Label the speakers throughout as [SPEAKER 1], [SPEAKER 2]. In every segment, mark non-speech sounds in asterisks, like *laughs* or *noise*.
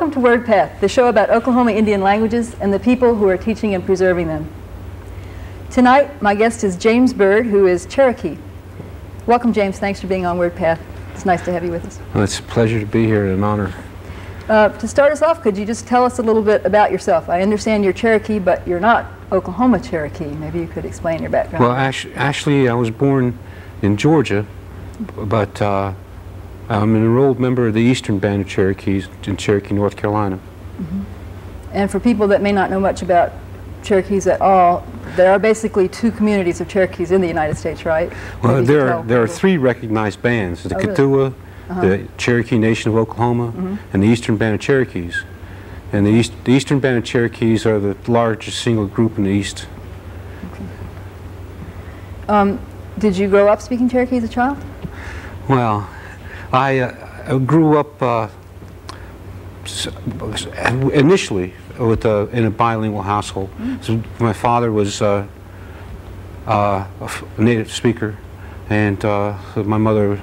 [SPEAKER 1] Welcome to WordPath, the show about Oklahoma Indian languages and the people who are teaching and preserving them. Tonight, my guest is James Bird, who is Cherokee. Welcome, James. Thanks for being on WordPath. It's nice to have you with us.
[SPEAKER 2] Well, it's a pleasure to be here and an honor.
[SPEAKER 1] Uh, to start us off, could you just tell us a little bit about yourself? I understand you're Cherokee, but you're not Oklahoma Cherokee. Maybe you could explain your background.
[SPEAKER 2] Well, actually, I was born in Georgia, but uh, I'm an enrolled member of the Eastern Band of Cherokees in Cherokee, North Carolina.
[SPEAKER 1] Mm -hmm. And for people that may not know much about Cherokees at all, there are basically two communities of Cherokees in the United States, right?
[SPEAKER 2] Well, there are, there are three recognized bands, the oh, Kituwa, really? uh -huh. the Cherokee Nation of Oklahoma, mm -hmm. and the Eastern Band of Cherokees. And the, East, the Eastern Band of Cherokees are the largest single group in the East.
[SPEAKER 1] Okay. Um, did you grow up speaking Cherokee as a child?
[SPEAKER 2] Well, I, uh, grew up uh, initially with a, in a bilingual household. Mm. So my father was uh, uh, a native speaker, and uh, my mother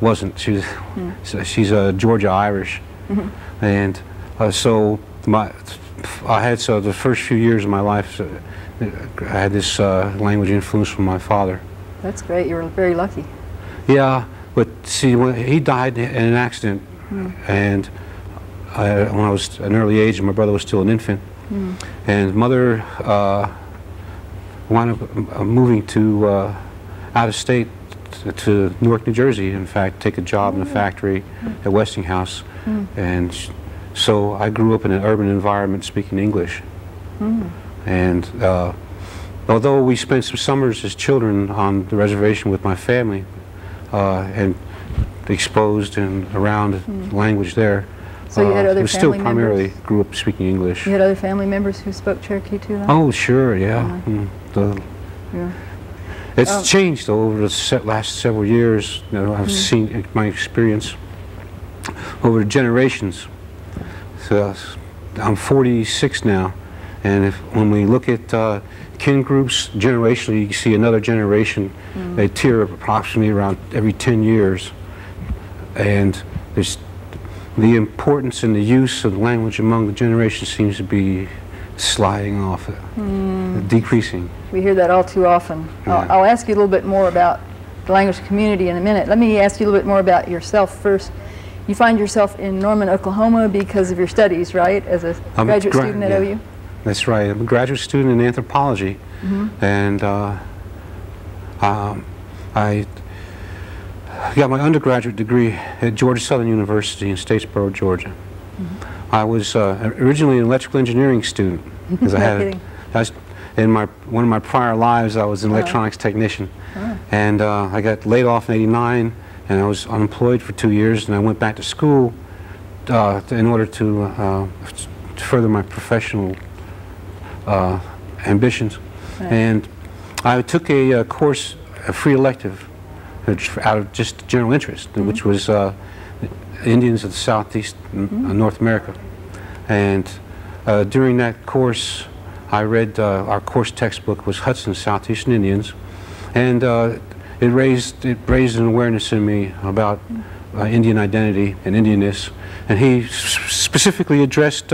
[SPEAKER 2] wasn't. She's mm. *laughs* she's a Georgia Irish, mm -hmm. and uh, so my I had so the first few years of my life, I had this uh, language influence from my father.
[SPEAKER 1] That's great. You were very lucky.
[SPEAKER 2] Yeah, but see, when he died in an accident, mm. and I, when I was an early age, and my brother was still an infant, mm. and mother uh, wound up uh, moving to uh, out of state to Newark, New Jersey. In fact, take a job in a factory mm. at Westinghouse, mm. and so I grew up in an urban environment speaking English, mm. and. Uh, although we spent some summers as children on the reservation with my family and exposed and around mm. language there,
[SPEAKER 1] so you had uh, other family
[SPEAKER 2] still primarily
[SPEAKER 1] members?
[SPEAKER 2] grew up speaking English.
[SPEAKER 1] You had other family members who spoke Cherokee too, then?
[SPEAKER 2] Oh, sure, yeah. Mm, the, yeah. It's um, changed though, over the last several years. You know, I've mm. seen my experience over generations. So I'm 46 now, and if when we look at uh, kin groups generationally, you see another generation. Mm. They tier approximately around every 10 years, and there's the importance and the use of language among the generations seems to be sliding off, mm. decreasing.
[SPEAKER 1] We hear that all too often. Yeah. I'll, I'll, ask you a little bit more about the language community in a minute. Let me ask you a little bit more about yourself first. You find yourself in Norman, Oklahoma because of your studies, right, as a I'm graduate a student at yeah. OU?
[SPEAKER 2] That's right. I'm a graduate student in anthropology, mm -hmm. and uh, um, I got my undergraduate degree at Georgia Southern University in Statesboro, Georgia. Mm -hmm. I was uh, originally an electrical engineering student because I *laughs* had I was, in my one of my prior lives I was an oh. electronics technician, oh. and uh, I got laid off in '89, and I was unemployed for two years, and I went back to school uh, in order to, uh, to, further my professional uh, ambitions, right. and I took a, a course, a free elective out of just general interest, mm -hmm. which was uh, Indians of the Southeast mm -hmm. North America. And uh, during that course, I read uh, our course textbook was Hudson's Southeastern Indians, and uh, it raised it raised an awareness in me about uh, Indian identity and Indianness, and he specifically addressed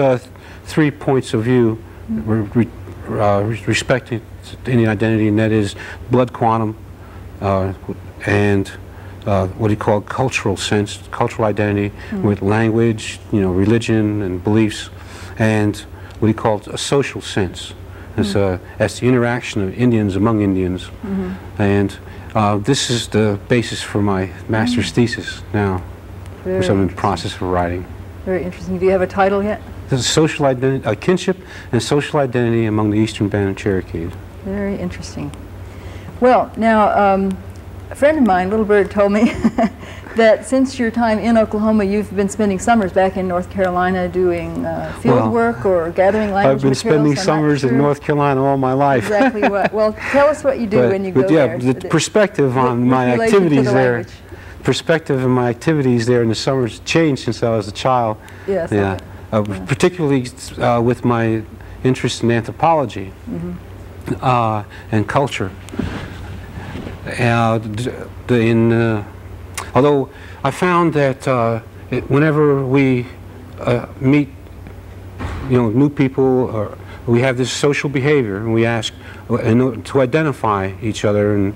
[SPEAKER 2] three points of view. Re re respecting Indian identity, and that is blood quantum, uh, and uh, what he called cultural sense, cultural identity mm. with language, you know, religion and beliefs, and what he called a social sense. As, mm. uh, the interaction of Indians among Indians. Mm -hmm. And uh, this is the basis for my master's mm. thesis now, Very which I'm in the process of writing.
[SPEAKER 1] Very interesting. Do you have a title yet?
[SPEAKER 2] This is social identity, uh, kinship and social identity among the Eastern Band of Cherokee.
[SPEAKER 1] Very interesting. Well, now, um, a friend of mine, Little Bird, told me *laughs* that since your time in Oklahoma, you've been spending summers back in North Carolina doing uh, field well, work or gathering language
[SPEAKER 2] I've been spending summers sure in North Carolina all my life.
[SPEAKER 1] exactly *laughs* what. Well, tell us what you do
[SPEAKER 2] but,
[SPEAKER 1] when you go
[SPEAKER 2] yeah,
[SPEAKER 1] there.
[SPEAKER 2] Yeah, the perspective on my activities the there, perspective of my activities there in the summers changed since I was a child.
[SPEAKER 1] Yes.
[SPEAKER 2] Yeah. Uh. Particularly uh, with my interest in anthropology mm -hmm. and culture. And in, uh, although I found that uh, it, whenever we uh, meet, you know, new people, or we have this social behavior, and we ask uh, to identify each other and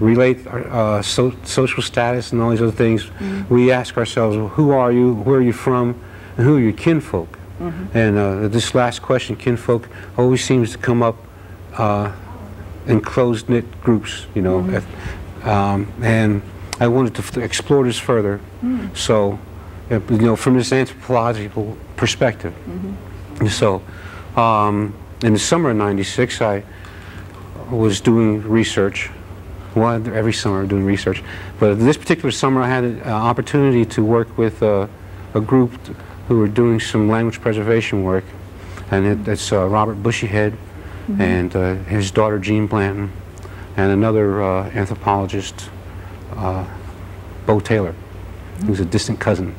[SPEAKER 2] relate our uh, so, social status and all these other things. We ask ourselves, well, who are you, where are you from, and who are your kinfolk? And uh, this last question, kinfolk, always seems to come up uh, in closed-knit groups, you know. If- um, and I wanted to f- explore this further. So, uh, you know, from this anthropological perspective. So, um, in the summer of '96, I was doing research. Well, every summer I'm doing research, but this particular summer I had an opportunity to work with uh, a group who were doing some language preservation work, and it, it's uh, Robert Bushyhead and uh, his daughter Jean Blanton, and another uh, anthropologist, uh, Bo Taylor, who's a distant cousin.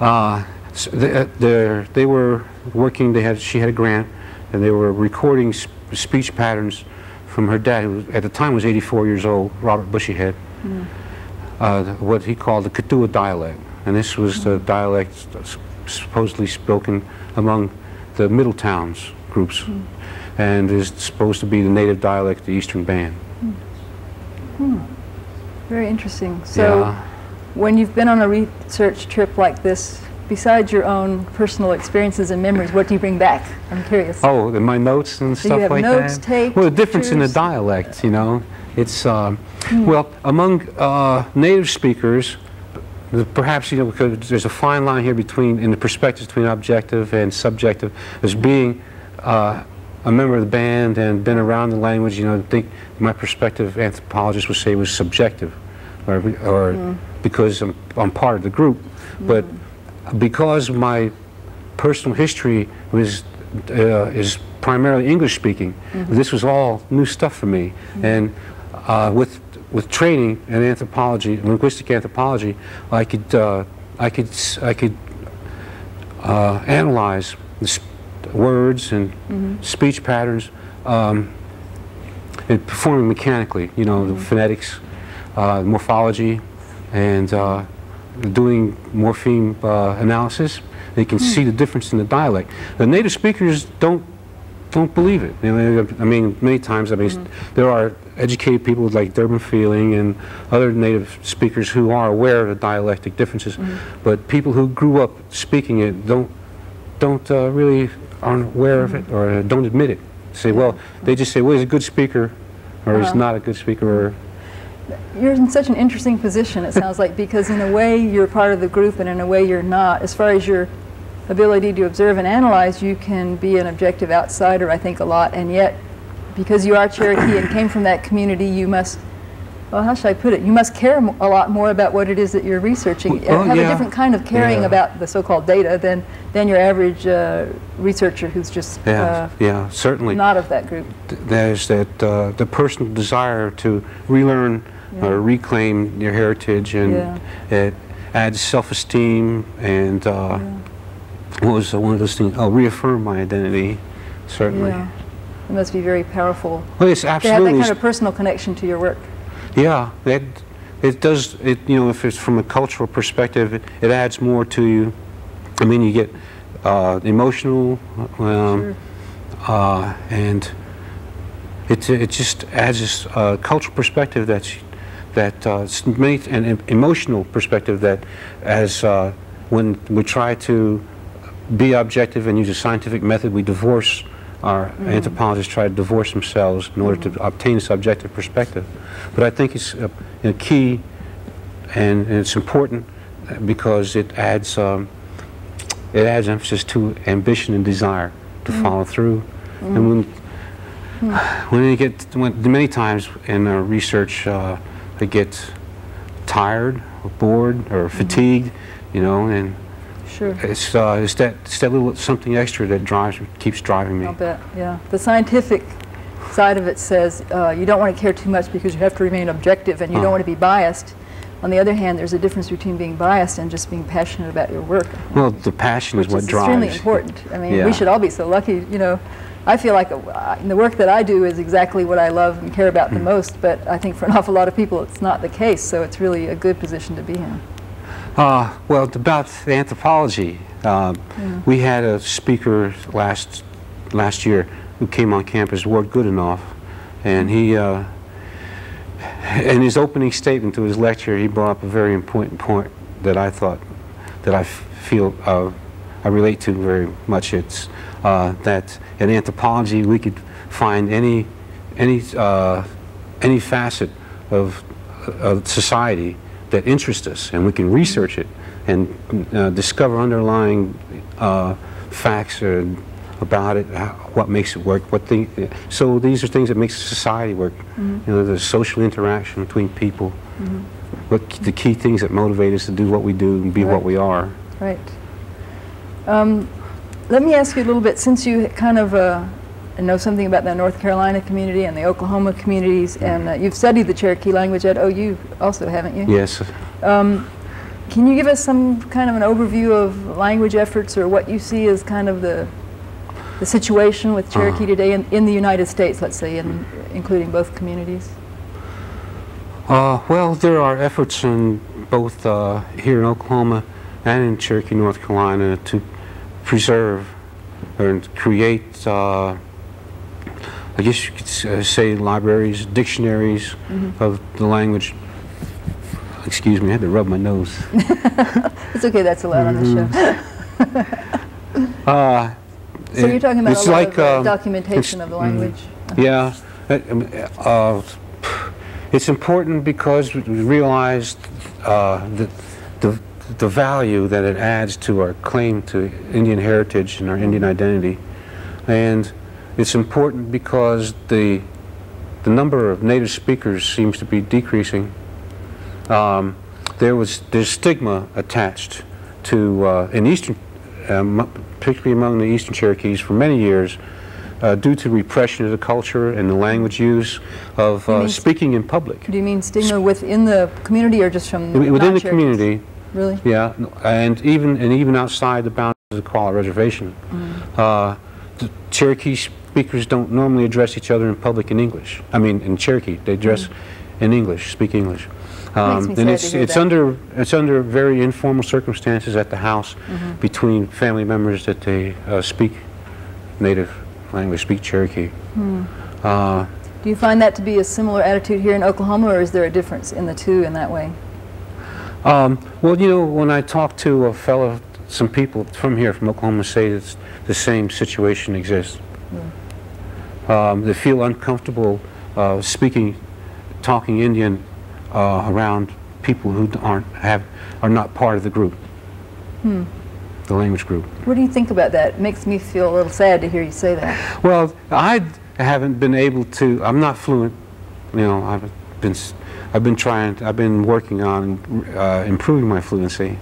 [SPEAKER 2] Uh, s- the- uh, they were working, they had, she had a grant, and they were recording sp- speech patterns from her dad, who at the time was 84 years old, Robert Bushyhead, uh, what he called the Kituwa dialect. And this was the dialect supposedly spoken among the middle towns groups, and is supposed to be the native dialect of the Eastern Band. Hmm.
[SPEAKER 1] Very interesting. So,
[SPEAKER 2] Yeah.
[SPEAKER 1] when you've been on a research trip like this, besides your own personal experiences and memories, what do you bring back? I'm curious.
[SPEAKER 2] Oh, my notes and
[SPEAKER 1] you
[SPEAKER 2] stuff
[SPEAKER 1] have
[SPEAKER 2] like
[SPEAKER 1] notes,
[SPEAKER 2] that.
[SPEAKER 1] tape,
[SPEAKER 2] well, the difference in the
[SPEAKER 1] pictures?
[SPEAKER 2] dialect, you know, it's um,
[SPEAKER 1] Hmm.
[SPEAKER 2] well among uh, native speakers. The- Perhaps you know because there's a fine line here between in the perspectives between objective and subjective. As being uh, a member of the band and been around the language, you know, think my perspective anthropologist would say was subjective, or, or
[SPEAKER 1] Hmm.
[SPEAKER 2] because I'm, I'm part of the group, but because my personal history was uh, is primarily English speaking. This was all new stuff for me, and uh, with with training in anthropology, linguistic anthropology, I could uh, I could s- I could uh, analyze words and speech patterns um, and performing mechanically. You know, the phonetics, uh, morphology, and uh, doing morpheme uh, analysis. They can see the difference in the dialect. The native speakers don't don't believe it. I mean, many times, I mean, there are educated people like Durbin Feeling and other native speakers who are aware of the dialectic differences, but people who grew up speaking it don't don't uh, really aren't aware of it or don't admit it. Say, well, they just say, well, he's a good speaker, or he's
[SPEAKER 1] Uh-huh.
[SPEAKER 2] not a good speaker, or
[SPEAKER 1] You're in such an interesting position, it *laughs* sounds like, because in a way you're part of the group and in a way you're not. As far as your ability to observe and analyze, you can be an objective outsider, I think, a lot, and yet, because you are Cherokee and came from that community, you must, well, how should I put it? You must care a lot more about what it is that you're researching,
[SPEAKER 2] Well,
[SPEAKER 1] have
[SPEAKER 2] yeah.
[SPEAKER 1] a different kind of caring
[SPEAKER 2] Yeah.
[SPEAKER 1] about the so-called data than, than your average uh, researcher who's just
[SPEAKER 2] yeah,
[SPEAKER 1] uh,
[SPEAKER 2] yeah, certainly.
[SPEAKER 1] not of that group.
[SPEAKER 2] there's that uh, the personal desire to relearn
[SPEAKER 1] Yeah.
[SPEAKER 2] or reclaim your heritage, and it adds self-esteem and uh, what was uh, one of those things? Oh, reaffirm my identity. Certainly.
[SPEAKER 1] It must be very powerful
[SPEAKER 2] Well, it's
[SPEAKER 1] to have that kind of personal connection to your work.
[SPEAKER 2] Yeah, it, it does, it, you know, if it's from a cultural perspective, it, it adds more to you. I mean, you get uh, emotional, um,
[SPEAKER 1] Sure.
[SPEAKER 2] uh, and it, it just adds this uh, cultural perspective that's, that, uh, an emotional perspective that as uh, when we try to be objective and use a scientific method, we divorce, our anthropologists try to divorce themselves in order to obtain a subjective perspective. But I think it's a, a key and, and it's important uh, because it adds, um, it adds emphasis to ambition and desire to follow through. And when, when you get, when, many times in our research, uh, I get tired or bored or fatigued, you know, and
[SPEAKER 1] Sure.
[SPEAKER 2] it's, uh, it's that, it's that little something extra that drives, keeps driving me.
[SPEAKER 1] I'll bet, yeah. The scientific side of it says uh, you don't want to care too much because you have to remain objective and you
[SPEAKER 2] Uh.
[SPEAKER 1] don't want to be biased. On the other hand, there's a difference between being biased and just being passionate about your work.
[SPEAKER 2] Well, the passion is what
[SPEAKER 1] is
[SPEAKER 2] drives.
[SPEAKER 1] extremely important. I mean,
[SPEAKER 2] Yeah.
[SPEAKER 1] we should all be so lucky, you know. I feel like uh, the work that I do is exactly what I love and care
[SPEAKER 2] Hmm.
[SPEAKER 1] about the most, but I think for an *laughs* awful lot of people it's not the case, so it's really a good position to be in.
[SPEAKER 2] Uh, well, about the anthropology, uh, we had a speaker last last year who came on campus, Ward Goodenough, and he, uh, in his opening statement to his lecture, he brought up a very important point that I thought, that I f- feel uh, I relate to very much. It's uh, that in anthropology we could find any any uh, any facet of, of society that interests us, and we can research it and uh, discover underlying uh, facts or about it, how, what makes it work, what thing. So these are things that makes society work. You know, the social interaction between people, what the key things that motivate us to do what we do and be what we are.
[SPEAKER 1] Right. Um, let me ask you a little bit, since you kind of uh, know something about the North Carolina community and the Oklahoma communities, and uh, you've studied the Cherokee language at OU also, haven't you?
[SPEAKER 2] Yes.
[SPEAKER 1] Um, can you give us some kind of an overview of language efforts or what you see as kind of the, the situation with Cherokee
[SPEAKER 2] Uh-huh.
[SPEAKER 1] today in, in the United States, let's say, in, including both communities?
[SPEAKER 2] Uh, well, there are efforts in both uh, here in Oklahoma and in Cherokee, North Carolina, to preserve and create, uh, I guess you could uh, say, libraries, dictionaries of the language. Excuse me, I had to rub my nose. *laughs*
[SPEAKER 1] It's okay, that's allowed on the show.
[SPEAKER 2] Uh,
[SPEAKER 1] So you're talking about
[SPEAKER 2] it's like,
[SPEAKER 1] of uh,
[SPEAKER 2] um,
[SPEAKER 1] documentation of the language?
[SPEAKER 2] Yeah, uh, it's important because we realize uh, the, the, the value that it adds to our claim to Indian heritage and our Indian identity. And it's important because the, the number of native speakers seems to be decreasing. Um, there was there's stigma attached to uh, in eastern, um, particularly among the eastern Cherokees, for many years, uh, due to repression of the culture and the language use of uh, speaking in public
[SPEAKER 1] Do you mean stigma within the community or just from
[SPEAKER 2] within the community.
[SPEAKER 1] Really?
[SPEAKER 2] Yeah, and even and even outside the boundaries of the Qualla Reservation,
[SPEAKER 1] Mm.
[SPEAKER 2] uh, the Cherokee speakers don't normally address each other in public in English. I mean, in Cherokee, they address in English, speak English.
[SPEAKER 1] Mm.
[SPEAKER 2] Um, and it's it's
[SPEAKER 1] that.
[SPEAKER 2] under it's under very informal circumstances at the house
[SPEAKER 1] Mm-hmm.
[SPEAKER 2] between family members that they uh, speak native language, speak Cherokee.
[SPEAKER 1] Hmm.
[SPEAKER 2] Uh,
[SPEAKER 1] Do you find that to be a similar attitude here in Oklahoma, or is there a difference in the two in that way?
[SPEAKER 2] Um, well, you know, when I talk to a fellow, some people from here, from Oklahoma, say that the same situation exists. Um, they feel uncomfortable uh, speaking, talking Indian uh, around people who aren't have are not part of the group, the language group.
[SPEAKER 1] What do you think about that? It makes me feel a little sad to hear you say that.
[SPEAKER 2] Well, I haven't been able to. I'm not fluent. You know, I've been I've been trying. I've been working on uh, improving my fluency,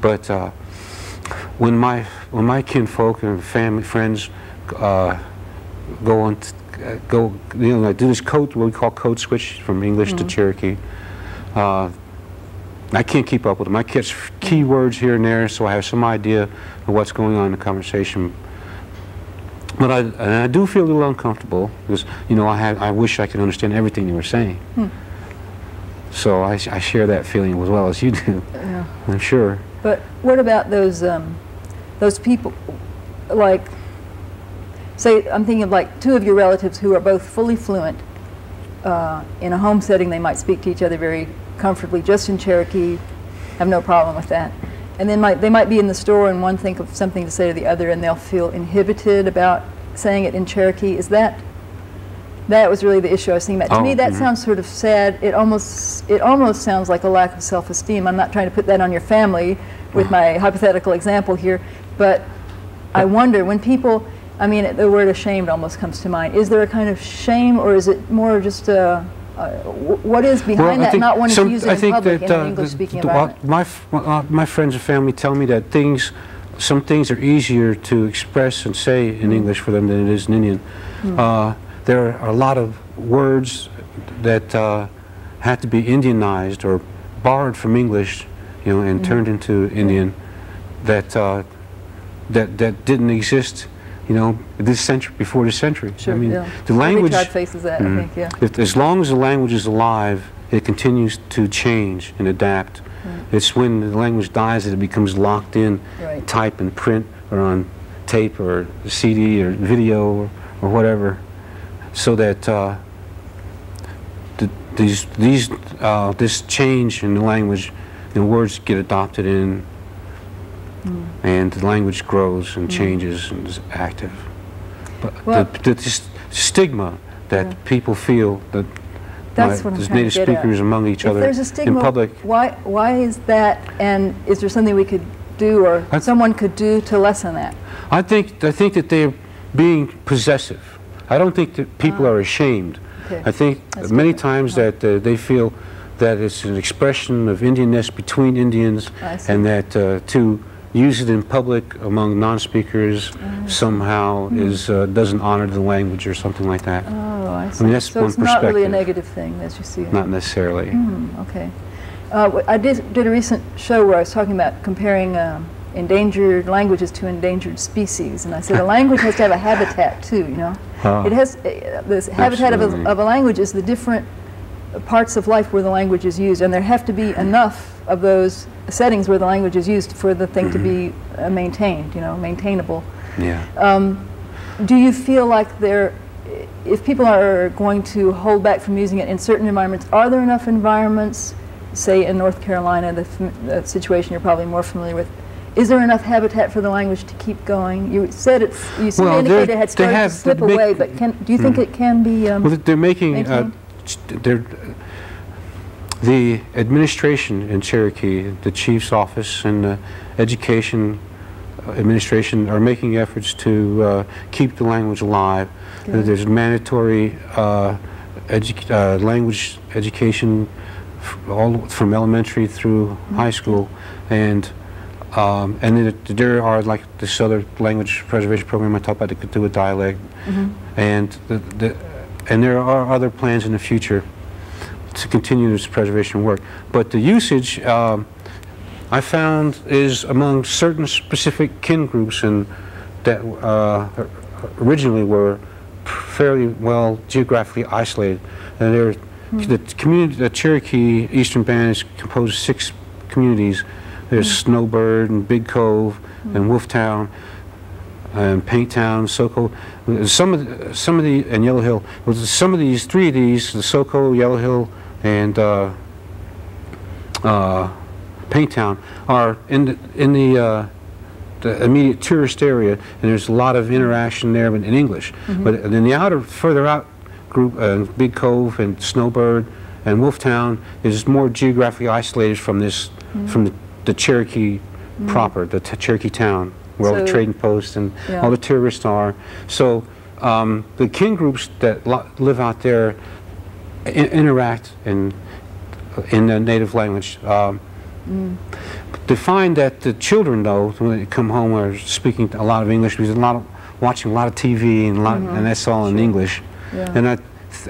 [SPEAKER 2] but uh, when my when my kinfolk and family friends uh, go on t- uh, go you know I do this code what we call code switch from English to Cherokee. Uh, I can't keep up with them. I catch key words here and there, so I have some idea of what's going on in the conversation. But I, and I do feel a little uncomfortable because, you know, I, have, I wish I could understand everything you were saying. So I, I share that feeling as well as you do,
[SPEAKER 1] Yeah.
[SPEAKER 2] I'm sure.
[SPEAKER 1] But what about those um, those people, like, say, I'm thinking of like two of your relatives who are both fully fluent. Uh, in a home setting, they might speak to each other very comfortably, just in Cherokee, have no problem with that. And then might, they might be in the store and one think of something to say to the other, and they'll feel inhibited about saying it in Cherokee. Is that that was really the issue I was thinking about. To
[SPEAKER 2] Oh,
[SPEAKER 1] me, that
[SPEAKER 2] mhm.
[SPEAKER 1] sounds sort of sad. It almost it almost sounds like a lack of self-esteem. I'm not trying to put that on your family with
[SPEAKER 2] Uh-huh.
[SPEAKER 1] my hypothetical example here, but I wonder when people. I mean, the word ashamed almost comes to mind. Is there a kind of shame, or is it more just a, what is behind
[SPEAKER 2] I
[SPEAKER 1] that not wanting to use
[SPEAKER 2] I
[SPEAKER 1] it in
[SPEAKER 2] think
[SPEAKER 1] public
[SPEAKER 2] that,
[SPEAKER 1] in an
[SPEAKER 2] uh,
[SPEAKER 1] English-speaking environment?
[SPEAKER 2] My, f- uh, my friends and family tell me that things, some things are easier to express and say
[SPEAKER 1] Mm.
[SPEAKER 2] in English for them than it is in Indian. Uh, there are a lot of words that uh, had to be Indianized or borrowed from English, you know, and turned into Indian that, uh, that, that didn't exist, you know, this century, before this century.
[SPEAKER 1] Sure,
[SPEAKER 2] I mean,
[SPEAKER 1] yeah.
[SPEAKER 2] the language...
[SPEAKER 1] faces that, I
[SPEAKER 2] Mhm.
[SPEAKER 1] think, yeah.
[SPEAKER 2] If, as long as the language is alive, it continues to change and adapt It's when the language dies that it becomes locked in,
[SPEAKER 1] Right.
[SPEAKER 2] type and print, or on tape or CD or video or, or whatever, so that uh, th- these these uh, this change in the language, the words get adopted in, and the language grows and changes and is active. But
[SPEAKER 1] Well-
[SPEAKER 2] the, the, this stigma that
[SPEAKER 1] Yeah.
[SPEAKER 2] people feel that
[SPEAKER 1] That's
[SPEAKER 2] my-
[SPEAKER 1] what I'm
[SPEAKER 2] native
[SPEAKER 1] get at.
[SPEAKER 2] speakers among each
[SPEAKER 1] If
[SPEAKER 2] other
[SPEAKER 1] there's a
[SPEAKER 2] in
[SPEAKER 1] stigma,
[SPEAKER 2] public.
[SPEAKER 1] why, why is that, and is there something we could do or
[SPEAKER 2] That's-
[SPEAKER 1] someone could do to lessen that?
[SPEAKER 2] I think I think that they're being possessive. I don't think that people are ashamed.
[SPEAKER 1] Ah. Okay.
[SPEAKER 2] I think
[SPEAKER 1] That's
[SPEAKER 2] many
[SPEAKER 1] different.
[SPEAKER 2] times that uh, they feel that it's an expression of Indianness between Indians, and that uh, to use it in public among non-speakers somehow is uh, doesn't honor the language or something like that.
[SPEAKER 1] Oh, I see.
[SPEAKER 2] that's
[SPEAKER 1] So
[SPEAKER 2] one
[SPEAKER 1] it's not really a negative thing as you see it?
[SPEAKER 2] Not necessarily.
[SPEAKER 1] Hmm, okay. Uh, I did, did a recent show where I was talking about comparing um, endangered languages to endangered species, and I said a *laughs* language has to have a habitat too, you know?
[SPEAKER 2] Ah.
[SPEAKER 1] It has, uh, this habitat of a, of a language is the different parts of life where the language is used, and there have to be enough of those settings where the language is used for the thing to be uh, maintained, you know, maintainable.
[SPEAKER 2] Yeah.
[SPEAKER 1] Um, do you feel like there, if people are going to hold back from using it in certain environments, are there enough environments, say in North Carolina, the, f- the situation you're probably more familiar with, is there enough habitat for the language to keep going? You said it's, you
[SPEAKER 2] Well,
[SPEAKER 1] indicate
[SPEAKER 2] they're-
[SPEAKER 1] it had started to slip away, but can, do you think it can be, um,
[SPEAKER 2] Well, they're making, uh, they're, the administration in Cherokee, the chief's office and the education uh, administration are making efforts to uh, keep the language alive.
[SPEAKER 1] Good.
[SPEAKER 2] There's mandatory uh, edu- uh, language education f- all from elementary through
[SPEAKER 1] Mm-hmm.
[SPEAKER 2] high school, and um, and then there are like this other language preservation program I talked about that could do with dialect,
[SPEAKER 1] Mhm.
[SPEAKER 2] and the, the, and there are other plans in the future to continue this preservation work. But the usage, um, I found, is among certain specific kin groups and that uh, originally were fairly well geographically isolated. And there, the community, the Cherokee Eastern Band is composed of six communities. There's Snowbird and Big Cove and Wolftown and Painttown, Soco. Some of the, some of the and Yellow Hill. Some of these, three of these, the Soco, Yellow Hill, and uh, uh, Painttown, are in the in the, uh, the immediate tourist area, and there's a lot of interaction there in in English. But in the outer, further out group, uh, Big Cove and Snowbird and Wolftown is more geographically isolated from this, from the, the Cherokee proper, the Cherokee town, where all the trading posts and
[SPEAKER 1] Yeah.
[SPEAKER 2] all the tourists are. So um, the kin groups that live out there i- interact in in the native language. Um, To find that the children, though, when they come home, are speaking a lot of English because a lot of watching a lot of TV and a lot, and that's all in English.
[SPEAKER 1] Yeah.
[SPEAKER 2] And I,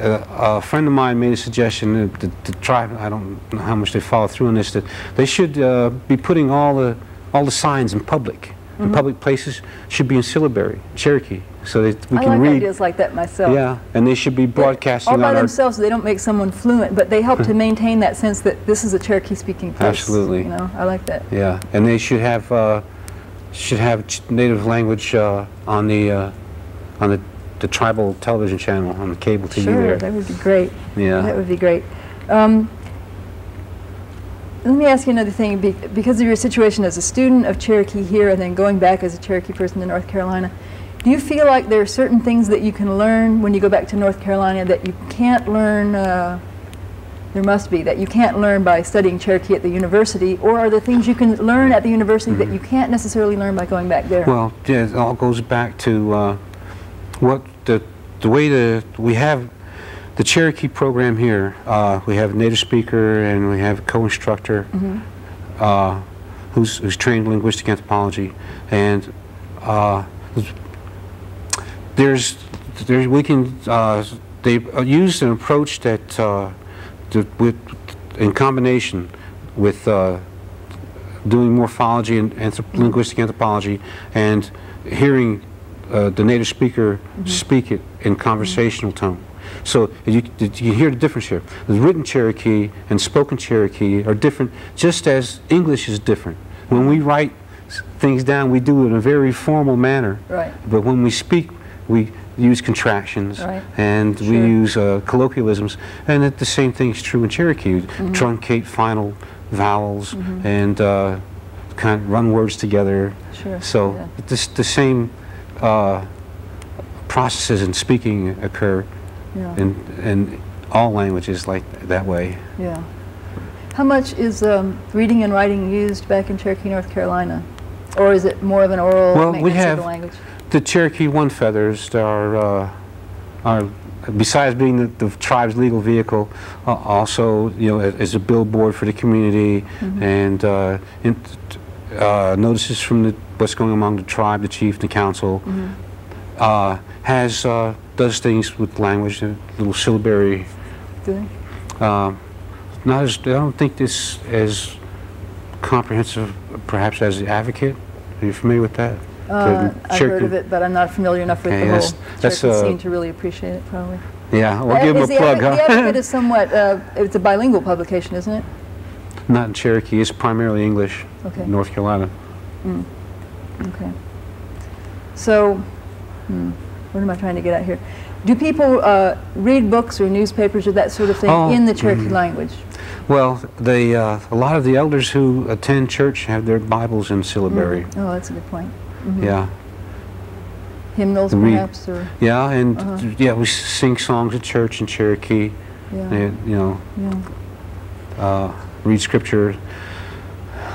[SPEAKER 2] uh, a friend of mine made a suggestion that the tribe, I don't know how much they follow through on this, that they should uh, be putting all the all the signs in public.
[SPEAKER 1] Mm-hmm.
[SPEAKER 2] In public places should be in syllabary, Cherokee, so that we
[SPEAKER 1] I
[SPEAKER 2] can
[SPEAKER 1] like
[SPEAKER 2] read.
[SPEAKER 1] ideas like that myself.
[SPEAKER 2] Yeah, and they should be broadcasting
[SPEAKER 1] All by themselves, they don't make someone fluent, but they help to *laughs* maintain that sense that this is a Cherokee-speaking place.
[SPEAKER 2] Absolutely.
[SPEAKER 1] You know, I like that.
[SPEAKER 2] Yeah, and they should have uh, should have native language uh, on the uh, on the, the tribal television channel on the cable TV
[SPEAKER 1] Sure,
[SPEAKER 2] there.
[SPEAKER 1] that would be great.
[SPEAKER 2] Yeah.
[SPEAKER 1] That would be great. Um, let me ask you another thing. Be- because of your situation as a student of Cherokee here and then going back as a Cherokee person to North Carolina, do you feel like there are certain things that you can learn when you go back to North Carolina that you can't learn? Uh, there must be that you can't learn by studying Cherokee at the university, or are there things you can learn at the university that you can't necessarily learn by going back there?
[SPEAKER 2] Mm-hmm. Well, it all goes back to uh, what the the way that we have the Cherokee program here. Uh, we have a native speaker and we have a co-instructor uh, who's who's trained in linguistic anthropology, and uh, there's there we can uh, they uh, use an approach that uh, the, with in combination with uh, doing morphology and anthrop- linguistic anthropology and hearing uh, the native speaker speak it in conversational tone. So you, you hear the difference here. The written Cherokee and spoken Cherokee are different, just as English is different. When we write things down, we do it in a very formal manner.
[SPEAKER 1] Right.
[SPEAKER 2] But when we speak, we use contractions
[SPEAKER 1] Right.
[SPEAKER 2] and we use uh, colloquialisms. And it, the same thing is true in Cherokee.
[SPEAKER 1] Mm-hmm.
[SPEAKER 2] Truncate final vowels and uh, kind of run words together.
[SPEAKER 1] Sure,
[SPEAKER 2] So
[SPEAKER 1] yeah.
[SPEAKER 2] this, the same uh, processes in speaking occur
[SPEAKER 1] Yeah.
[SPEAKER 2] in, in all languages like that way.
[SPEAKER 1] Yeah. How much is um, reading and writing used back in Cherokee, North Carolina? Or is it more of an oral
[SPEAKER 2] Well, we have-
[SPEAKER 1] the language?
[SPEAKER 2] The Cherokee One Feathers are, uh, are besides being the, the tribe's legal vehicle, uh, also you know as a billboard for the community
[SPEAKER 1] Mm-hmm.
[SPEAKER 2] and uh, in, uh, notices from the, what's going on among the tribe, the chief, the council.
[SPEAKER 1] Mm-hmm.
[SPEAKER 2] Uh, has uh, does things with language, a little syllabary.
[SPEAKER 1] Good.
[SPEAKER 2] Uh, not as I don't think this as comprehensive, perhaps as the advocate. Are you familiar with that?
[SPEAKER 1] Uh, I've heard of it, but I'm not familiar enough with
[SPEAKER 2] Okay,
[SPEAKER 1] the
[SPEAKER 2] that's-
[SPEAKER 1] whole
[SPEAKER 2] that's,
[SPEAKER 1] Cherokee
[SPEAKER 2] uh,
[SPEAKER 1] scene to really appreciate it, probably.
[SPEAKER 2] Yeah, well,
[SPEAKER 1] Uh,
[SPEAKER 2] give
[SPEAKER 1] is
[SPEAKER 2] a plug, huh?
[SPEAKER 1] The Advocate *laughs* is somewhat, uh, it's a bilingual publication, isn't it?
[SPEAKER 2] Not in Cherokee. It's primarily English.
[SPEAKER 1] Okay.
[SPEAKER 2] North Carolina.
[SPEAKER 1] Okay. So, hmm, what am I trying to get at here? Do people uh, read books or newspapers or that sort of thing
[SPEAKER 2] Oh,
[SPEAKER 1] in the Cherokee language?
[SPEAKER 2] Well, they uh, a lot of the elders who attend church have their Bibles in syllabary.
[SPEAKER 1] Oh, that's a good point.
[SPEAKER 2] Yeah,
[SPEAKER 1] Hymnals,
[SPEAKER 2] Read-
[SPEAKER 1] perhaps, or
[SPEAKER 2] yeah, and
[SPEAKER 1] Uh-huh.
[SPEAKER 2] yeah, we sing songs at church in Cherokee.
[SPEAKER 1] yeah,
[SPEAKER 2] And, you know,
[SPEAKER 1] yeah.
[SPEAKER 2] uh, read scripture,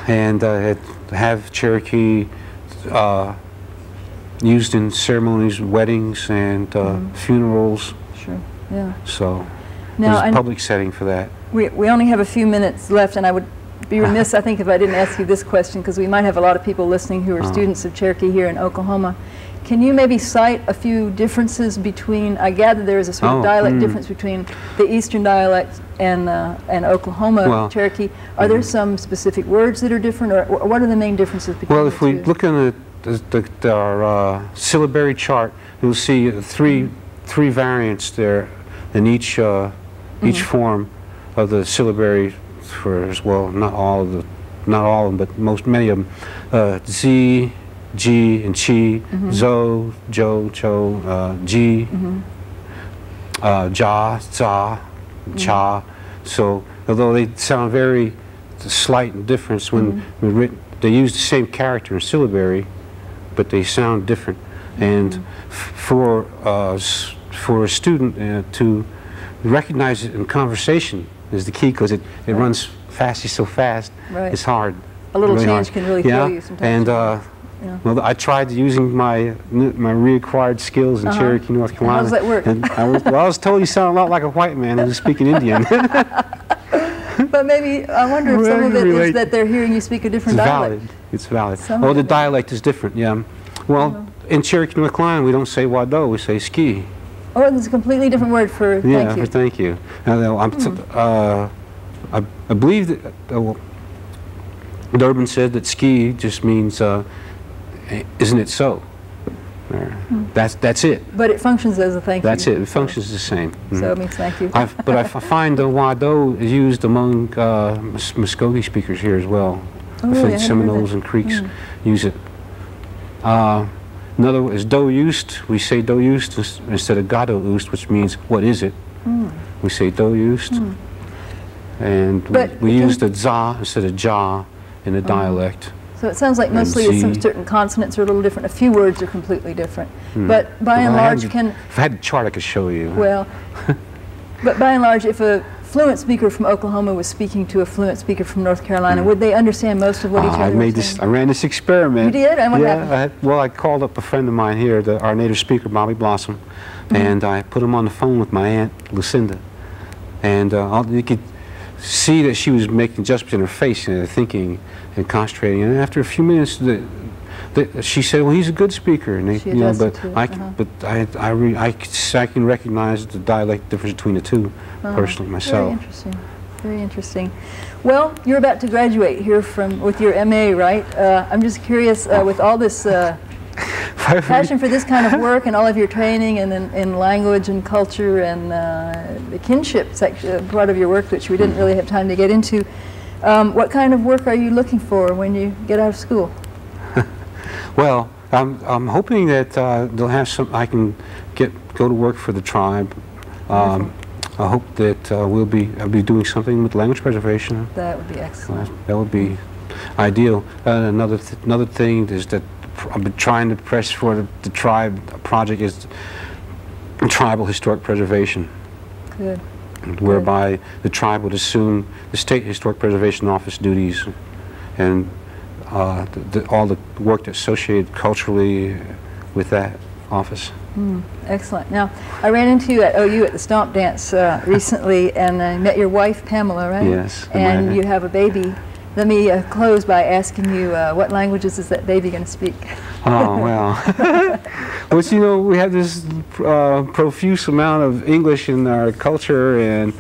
[SPEAKER 2] and uh, have Cherokee uh, used in ceremonies, weddings, and uh,
[SPEAKER 1] Mhm.
[SPEAKER 2] funerals.
[SPEAKER 1] Sure. Yeah.
[SPEAKER 2] So
[SPEAKER 1] Now,
[SPEAKER 2] there's a public setting for that.
[SPEAKER 1] We, we only have a few minutes left, and I would be *laughs* remiss, I think, if I didn't ask you this question, because we might have a lot of people listening who are
[SPEAKER 2] Uh-huh.
[SPEAKER 1] students of Cherokee here in Oklahoma. Can you maybe cite a few differences between, I gather there is a sort
[SPEAKER 2] Oh,
[SPEAKER 1] of dialect
[SPEAKER 2] hmm.
[SPEAKER 1] difference between the eastern dialect and, uh, and Oklahoma
[SPEAKER 2] Well,
[SPEAKER 1] Cherokee. Are there
[SPEAKER 2] mhm.
[SPEAKER 1] some specific words that are different, or what are the main differences between
[SPEAKER 2] Well, if we look in the, the, the, our uh, syllabary chart, you'll see uh, three, three variants there in each, uh, each
[SPEAKER 1] Mhm.
[SPEAKER 2] form of the syllabary for, as well, not all of the, not all of them, but most, many of them. Uh, Z, G, and Chi,
[SPEAKER 1] Mhm.
[SPEAKER 2] Zo, Jo, Cho, uh, G,
[SPEAKER 1] Mhm.
[SPEAKER 2] uh, Ja, Za, Cha. So although they sound very slight in difference when, when written, they use the same character in syllabary, but they sound different. And
[SPEAKER 1] Mhm.
[SPEAKER 2] f- for uh, s- for a student uh, to recognize it in conversation is the key because it, it
[SPEAKER 1] Right.
[SPEAKER 2] runs fast, so fast.
[SPEAKER 1] Right.
[SPEAKER 2] It's hard.
[SPEAKER 1] A little
[SPEAKER 2] really
[SPEAKER 1] change
[SPEAKER 2] hard.
[SPEAKER 1] can really
[SPEAKER 2] yeah.
[SPEAKER 1] throw you sometimes.
[SPEAKER 2] And uh,
[SPEAKER 1] Yeah.
[SPEAKER 2] well, I tried using my my reacquired skills in
[SPEAKER 1] Uh-huh.
[SPEAKER 2] Cherokee, North
[SPEAKER 1] And
[SPEAKER 2] Carolina.
[SPEAKER 1] how does that work?
[SPEAKER 2] And I was, well, I was told you sound a lot like a white man who's speaking Indian. *laughs*
[SPEAKER 1] But maybe, I wonder if some of it is
[SPEAKER 2] Relate.
[SPEAKER 1] that they're hearing you speak a
[SPEAKER 2] it's
[SPEAKER 1] different dialect.
[SPEAKER 2] valid. It's valid.
[SPEAKER 1] Some
[SPEAKER 2] oh, the dialect is different. Yeah. Well, in Cherokee, North Carolina, we don't say wado, we say ski.
[SPEAKER 1] Oh, there's a completely different word for
[SPEAKER 2] Yeah,
[SPEAKER 1] thank you. Hmm.
[SPEAKER 2] for thank you. Now, now, I'm t- uh, I, I believe that uh, well, Durbin said that ski just means, uh, isn't it so?
[SPEAKER 1] Hmm.
[SPEAKER 2] That's that's it.
[SPEAKER 1] But it functions as a thank you.
[SPEAKER 2] That's it. It functions the same.
[SPEAKER 1] So
[SPEAKER 2] Mhm.
[SPEAKER 1] it means thank you.
[SPEAKER 2] I've, but I f- find the Wado is used among uh, Mus- Muskogee speakers here as well.
[SPEAKER 1] Oh,
[SPEAKER 2] I
[SPEAKER 1] really? I
[SPEAKER 2] think Seminoles and Creeks
[SPEAKER 1] Mm.
[SPEAKER 2] use it. Uh, another one is do used. We say do used instead of gado used, which means what is it?
[SPEAKER 1] Mm.
[SPEAKER 2] We say do used. And we-
[SPEAKER 1] But
[SPEAKER 2] we,
[SPEAKER 1] can-
[SPEAKER 2] use the za instead of ja in the dialect.
[SPEAKER 1] So it sounds like mostly some certain consonants are a little different. A few words are completely different.
[SPEAKER 2] Hmm.
[SPEAKER 1] But by
[SPEAKER 2] If
[SPEAKER 1] and
[SPEAKER 2] had
[SPEAKER 1] large,
[SPEAKER 2] the-
[SPEAKER 1] can
[SPEAKER 2] If I had a chart, I could show you.
[SPEAKER 1] well, *laughs* but by and large, if a fluent speaker from Oklahoma was speaking to a fluent speaker from North Carolina, would they understand most of what each
[SPEAKER 2] Ah, I made
[SPEAKER 1] was
[SPEAKER 2] this. I ran this experiment.
[SPEAKER 1] You did? And what
[SPEAKER 2] yeah,
[SPEAKER 1] happened?
[SPEAKER 2] I had, well, I called up a friend of mine here, the, our native speaker, Bobby Blossom,
[SPEAKER 1] Mm-hmm.
[SPEAKER 2] and I put him on the phone with my aunt Lucinda, and uh, you could see that she was making adjustments in her face, you know, thinking and concentrating. And after a few minutes, the, the, she said, "Well, he's a good speaker," and they, you know, but I,
[SPEAKER 1] uh-huh.
[SPEAKER 2] but I, I, re, I, c- I can recognize the dialect difference between the two,
[SPEAKER 1] Oh,
[SPEAKER 2] personally myself.
[SPEAKER 1] Very interesting. Very interesting. Well, you're about to graduate here from with your MA, right? Uh, I'm just curious, uh, with all this uh, *laughs* passion for this kind of work and all of your training and in, in language and culture and uh, the kinship section, part of your work, which we didn't really have time to get into. Um, what kind of work are you looking for when you get out of school?
[SPEAKER 2] Well, I'm, I'm hoping that uh, they'll have some, I can get, go to work for the tribe. Um, I hope that uh, we'll be, I'll be doing something with language preservation.
[SPEAKER 1] That would be excellent.
[SPEAKER 2] that would be ideal. Uh, another, th another thing is that I've been trying to press for the, the tribe project is tribal historic preservation.
[SPEAKER 1] Good.
[SPEAKER 2] Whereby the tribe would assume the state historic preservation office duties and uh, the, all the work that's associated culturally with that office.
[SPEAKER 1] Mm, excellent. Now, I ran into you at OU at the Stomp Dance uh, *laughs* recently, and I met your wife, Pamela, right?
[SPEAKER 2] Yes.
[SPEAKER 1] And you have a baby. Let me uh, close by asking you, uh, what languages is that baby going to speak?
[SPEAKER 2] oh, well. *laughs* *laughs* but, you know, we have this uh, profuse amount of English in our culture, and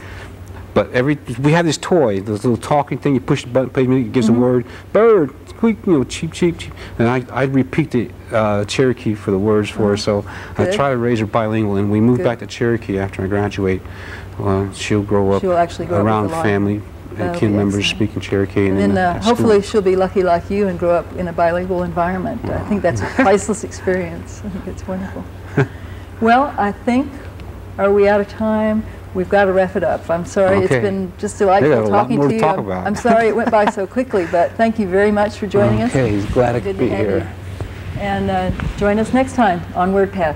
[SPEAKER 2] but every we have this toy, this little talking thing. You push the button, it gives mm -hmm. a word. Bird, you know, cheep, cheep, cheep. And I, I'd repeat the uh, Cherokee for the words for her. So Good. I try to raise her bilingual. And we moved Good. back to Cherokee after I graduate. Uh, she'll grow up
[SPEAKER 1] she'll actually grow
[SPEAKER 2] around
[SPEAKER 1] up
[SPEAKER 2] family and kin members speaking Cherokee.
[SPEAKER 1] And,
[SPEAKER 2] and
[SPEAKER 1] then uh, hopefully she'll be lucky like you and grow up in a bilingual environment. I think that's a *laughs* priceless experience. I think it's wonderful. well, I think, are we out of time? We've got to wrap it up. I'm sorry.
[SPEAKER 2] Okay.
[SPEAKER 1] It's been just delightful talking to,
[SPEAKER 2] to
[SPEAKER 1] you.
[SPEAKER 2] Talk
[SPEAKER 1] I'm,
[SPEAKER 2] about.
[SPEAKER 1] I'm, sorry it went by so *laughs* quickly, but thank you very much for joining
[SPEAKER 2] okay,
[SPEAKER 1] us.
[SPEAKER 2] Okay, he's glad I could be here.
[SPEAKER 1] You. And uh, join us next time on WordPath.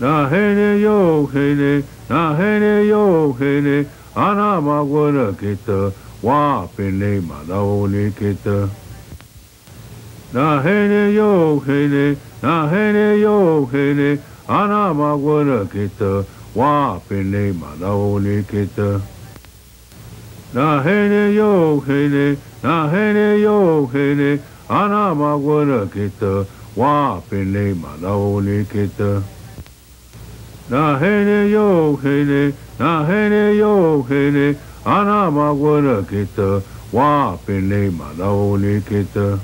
[SPEAKER 3] na hene yo hene na hene yo hene ana magwana kita wa pene madaone kita na hene yo hene na hene yo hene ana magwana kita wa pene madaone kita. Na hene yo hene na hene yo hene ana magwana kita wa pene madaone kita. Na hene yo hene na hene yo hene ana magwana kita wa pene madaone kita